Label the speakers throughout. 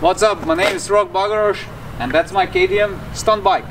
Speaker 1: What's up? My name is Rok Bagoros and that's my KTM stunt bike.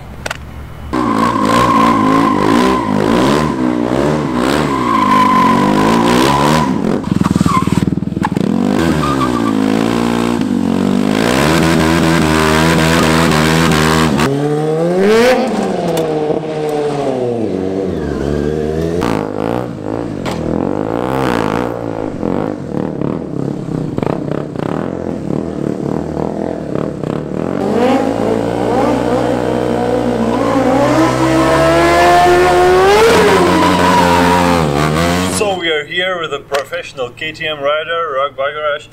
Speaker 2: So we are here with a professional KTM rider, Rok Bagoros,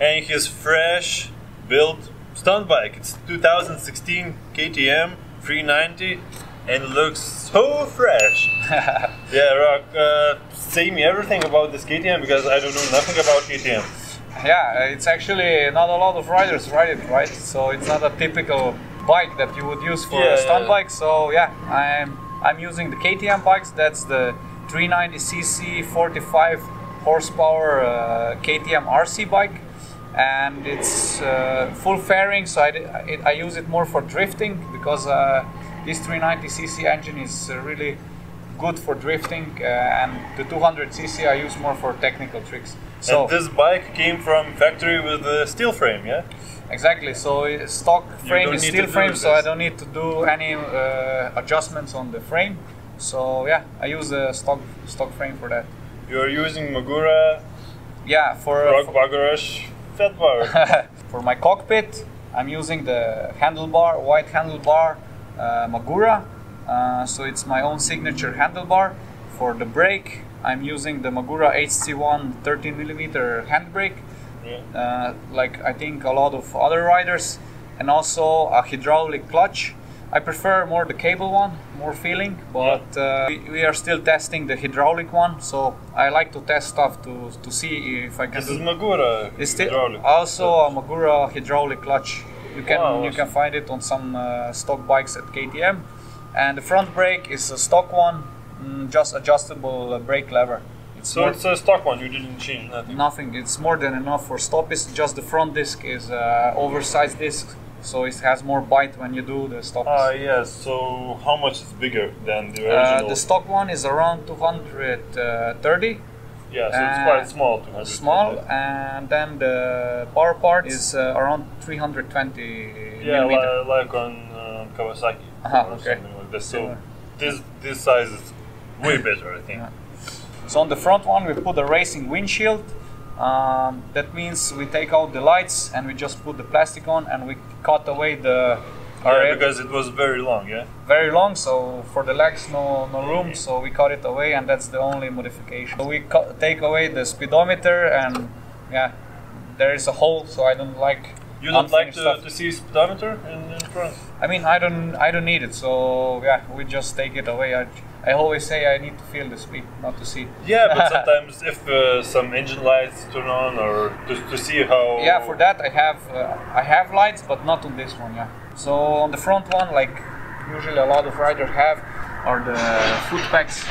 Speaker 2: and his fresh built stunt bike. It's 2016 KTM 390 and looks so fresh. yeah, Rok, uh, say me everything about this KTM because I don't know nothing about KTM.
Speaker 1: Yeah, it's actually not a lot of riders ride it, right? So it's not a typical bike that you would use for
Speaker 2: Yeah,
Speaker 1: a stunt
Speaker 2: yeah.
Speaker 1: bike. So yeah, I'm I'm using the KTM bikes. That's the 390cc 45 horsepower uh, KTM RC bike, and it's uh, full fairing. So I I use it more for drifting because uh, this 390cc engine is uh, really good for drifting, uh, and the 200cc I use more for technical tricks. So
Speaker 2: and this bike came from factory with a steel frame, yeah?
Speaker 1: Exactly. So stock frame is steel frame, so I don't need to do any uh, adjustments on the frame. So yeah, I use the stock stock frame for that.
Speaker 2: You're using Magura
Speaker 1: Yeah, for for,
Speaker 2: Bagoros fat bar.
Speaker 1: for my cockpit, I'm using the handlebar, white handlebar uh, Magura. Uh, so it's my own signature handlebar. For the brake, I'm using the Magura HC1 13 millimeter handbrake.
Speaker 2: yeah.
Speaker 1: uh, like I think a lot of other riders, and also a hydraulic clutch. I prefer more the cable one, more feeling, but uh, we, we are still testing the hydraulic one. So I like to test stuff to, to see if I can
Speaker 2: This is. Magura
Speaker 1: It's
Speaker 2: hydraulic.
Speaker 1: also a Magura hydraulic clutch. You can
Speaker 2: Wow,
Speaker 1: you
Speaker 2: awesome.
Speaker 1: can find it on some uh, stock bikes at KTM, and the front brake is a stock one, mm, just adjustable uh, brake lever. It's
Speaker 2: So it's a stock one, you didn't change nothing.
Speaker 1: Nothing. It's more than enough for stoppies. Just the front disc is uh, oversized disc, so it has more bite when you do the stoppies.
Speaker 2: Ah, yes. So how much is bigger than the
Speaker 1: uh,
Speaker 2: original?
Speaker 1: the stock one is around 230,
Speaker 2: yeah, so it's quite small. 200
Speaker 1: small, and then the power part is uh, around 320
Speaker 2: Yeah,
Speaker 1: millimeter.
Speaker 2: li- like on uh, Kawasaki
Speaker 1: Aha,
Speaker 2: or
Speaker 1: okay.
Speaker 2: something like this. So this this size is way better, I think.
Speaker 1: Yeah. So on the front one, we put a racing windshield. Um, that means we take out the lights and we just put the plastic on and we cut away the
Speaker 2: Yeah, because it was very long. Yeah.
Speaker 1: very long, so for the legs no no room, so we cut it away, and that's the only modification. So we cut, take away the speedometer, and yeah, there is a hole, so I don't like.
Speaker 2: You don't like to, to see speedometer in, in front?
Speaker 1: I mean, I don't I don't need it, so yeah, we just take it away. I, I always say I need to feel the speed, not to see.
Speaker 2: Yeah, but sometimes if uh, some engine lights turn on or to, to see how.
Speaker 1: Yeah, for that I have uh, I have lights, but not on this one. Yeah. So on the front one, like usually a lot of riders have, are the foot pegs.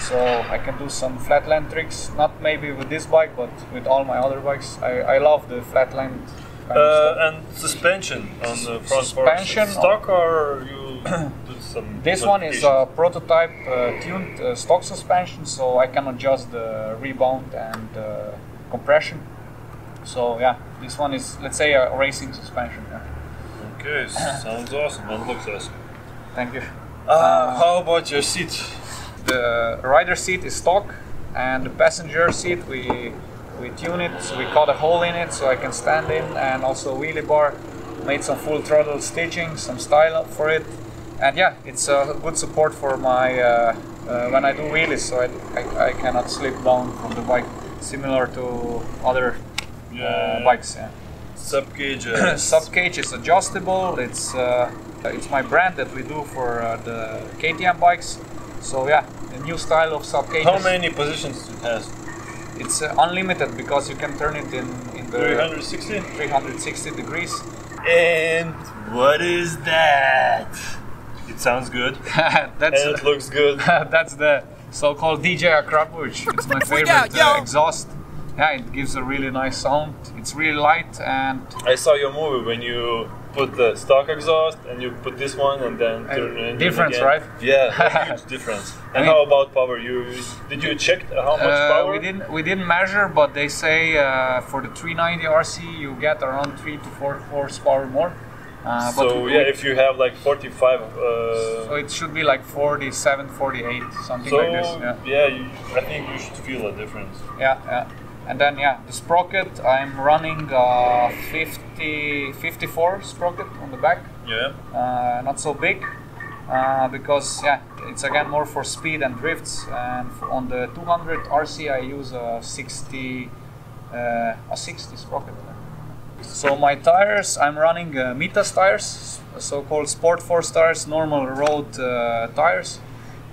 Speaker 1: So I can do some flatland tricks. Not maybe with this bike, but with all my other bikes. I, I love the flatland. Kind of
Speaker 2: Uh,
Speaker 1: stuff.
Speaker 2: and suspension on the front
Speaker 1: Suspension
Speaker 2: part. Stock or you.
Speaker 1: This one is a prototype uh, tuned uh, stock suspension, so I can adjust the rebound and uh, compression. So yeah, this one is let's say a racing suspension. Yeah.
Speaker 2: Okay, sounds awesome and looks awesome.
Speaker 1: Thank you.
Speaker 2: Uh, how about your seat?
Speaker 1: The rider seat is stock, and the passenger seat we we tune it. So we cut a hole in it so I can stand in, and also wheelie bar. Made some full throttle stitching, some style up for it, and yeah, it's a good support for my uh, uh, when I do wheelies, so I, I, I cannot slip down from the bike, similar to other uh, bikes. Yeah.
Speaker 2: Sub cage. Uh,
Speaker 1: Sub cage is adjustable. It's uh, it's my brand that we do for uh, the KTM bikes. So yeah, the new style of sub cages.
Speaker 2: how many positions it has?
Speaker 1: It's uh, unlimited because you can turn it in in the
Speaker 2: 360.
Speaker 1: 360 degrees.
Speaker 2: And what is that? It sounds good.
Speaker 1: that's
Speaker 2: And it looks good.
Speaker 1: that's the so-called DJ Akrapovič. It's my favorite
Speaker 3: out,
Speaker 1: uh, exhaust. yeah, it gives a really nice sound. It's really light and
Speaker 2: I saw your movie when you put the stock exhaust and you put this one and then turn the engine
Speaker 1: difference,
Speaker 2: again.
Speaker 1: right?
Speaker 2: Yeah, huge difference. And
Speaker 1: mean-
Speaker 2: how about power? You did you check how much
Speaker 1: Uh,
Speaker 2: power?
Speaker 1: we didn't we didn't measure, but they say uh, for the 390 RC you get around three to four horsepower more. Uh,
Speaker 2: so
Speaker 1: we-
Speaker 2: yeah, if you have like 45.
Speaker 1: so
Speaker 2: Uh,
Speaker 1: it should be like 47, 48, something
Speaker 2: so
Speaker 1: like this. Yeah,
Speaker 2: you, I think you should feel a difference.
Speaker 1: yeah, yeah. And then yeah, the sprocket I'm running uh, 50, 54 sprocket on the back.
Speaker 2: Yeah.
Speaker 1: uh, not so big uh, because yeah it's again more for speed and drifts and on the 200 RC I use a 60 uh, a 60 sprocket so my tires I'm running uh, Mitas tires so-called Sport Force tires normal road uh, tires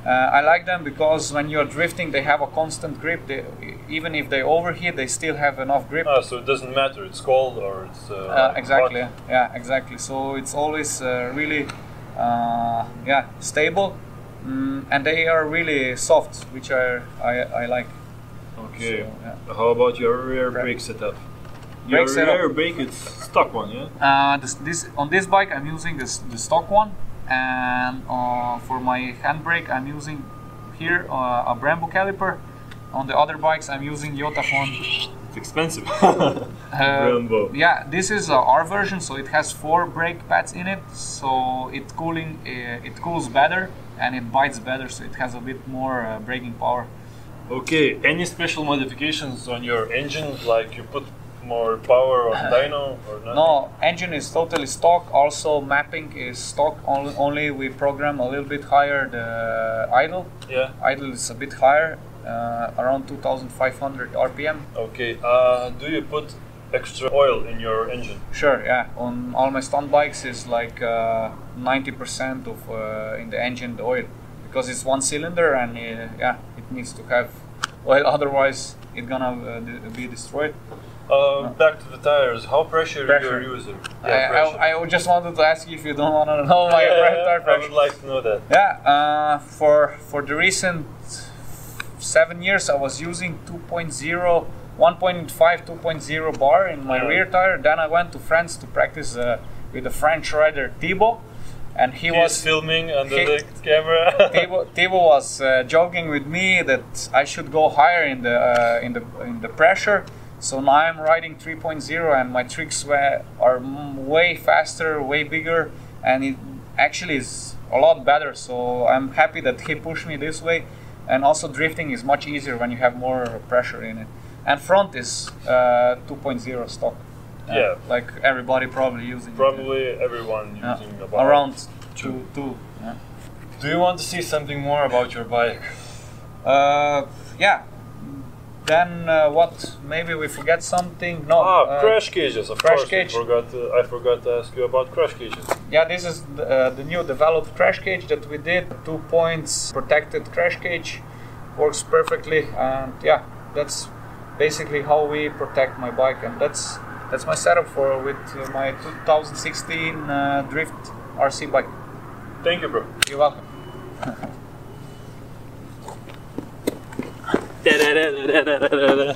Speaker 1: uh, I like them because when you're drifting they have a constant grip they, even if they overheat they still have enough grip
Speaker 2: Ah, so it doesn't matter. It's cold or it's. Uh,
Speaker 1: uh, exactly.
Speaker 2: hot.
Speaker 1: Yeah, exactly. So it's always uh, really, uh, yeah, stable, mm, and they are really soft, which I I, I like.
Speaker 2: Okay.
Speaker 1: So, yeah.
Speaker 2: How about your rear
Speaker 1: Brake.
Speaker 2: brake setup? Your rear brake is stock one, yeah.
Speaker 1: Uh, this, this on this bike I'm using this the stock one, and uh, for my handbrake I'm using here uh, a Brembo caliper. On the other bikes I'm using Yotafone
Speaker 2: It's expensive.
Speaker 1: Uh,
Speaker 2: Brembo.
Speaker 1: Yeah, this is uh, our version, so it has four brake pads in it, so it cooling uh, it cools better and it bites better, so it has a bit more uh, braking power.
Speaker 2: Okay, any special modifications on your engine? Like you put more power on dyno or nothing?
Speaker 1: No, engine is totally stock. Also, mapping is stock. Only, only we program a little bit higher the idle.
Speaker 2: Yeah.
Speaker 1: Idle is a bit higher, uh, around 2,500 RPM.
Speaker 2: Okay. Uh, do you put extra oil in your engine?
Speaker 1: Sure, yeah. On all my stunt bikes is like uh, 90% of uh, in the engine the oil because it's one cylinder and uh, yeah, it needs to have oil. Otherwise, it's gonna uh, be destroyed.
Speaker 2: Uh, back to the tires. How pressure,
Speaker 1: Pressure.
Speaker 2: you're using?
Speaker 1: I, I, I just wanted to ask you if you don't want to know my
Speaker 2: Yeah,
Speaker 1: tire
Speaker 2: I
Speaker 1: pressure.
Speaker 2: would like to know that.
Speaker 1: Yeah, uh, for for the recent seven years, I was using 2.0, 1.5, 2.0 bar in my
Speaker 2: Yeah.
Speaker 1: rear tire. Then I went to France to practice uh, with a French rider Thibaut, and he,
Speaker 2: He
Speaker 1: was
Speaker 2: was filming under
Speaker 1: he-
Speaker 2: the camera.
Speaker 1: Thibaut, Thibaut was uh, joking with me that I should go higher in the uh, in the in the pressure. So now I'm riding 3.0, and my tricks were, are way faster, way bigger, and it actually is a lot better. So I'm happy that he pushed me this way. And also drifting is much easier when you have more pressure in it. And front is uh, 2.0 stock. Uh,
Speaker 2: Yeah.
Speaker 1: like everybody probably using. it.
Speaker 2: Probably everyone
Speaker 1: Yeah.
Speaker 2: using about
Speaker 1: around
Speaker 2: two.
Speaker 1: two. two yeah.
Speaker 2: Do you want to see something more about your bike?
Speaker 1: Uh, yeah. Then uh, what? Maybe we forget something. No.
Speaker 2: Ah,
Speaker 1: uh,
Speaker 2: crash cages. Of
Speaker 1: crash
Speaker 2: course,
Speaker 1: cage.
Speaker 2: I forgot. To, I forgot to ask you about crash cages.
Speaker 1: Yeah, this is the, uh, the new developed crash cage that we did. Two points protected crash cage works perfectly, and yeah, that's basically how we protect my bike, and that's that's my setup for with uh, my 2016 uh, Drift RC bike.
Speaker 2: Thank you, bro.
Speaker 1: You're welcome.
Speaker 2: لا لا لا لا لا